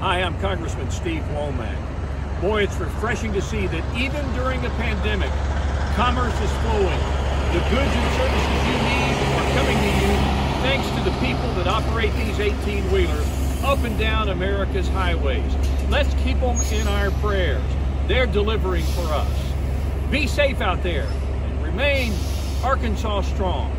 Hi, I'm Congressman Steve Womack. Boy, it's refreshing to see that even during a pandemic, commerce is flowing. The goods and services you need are coming to you thanks to the people that operate these 18 wheelers up and down America's highways. Let's keep them in our prayers. They're delivering for us. Be safe out there and remain Arkansas strong.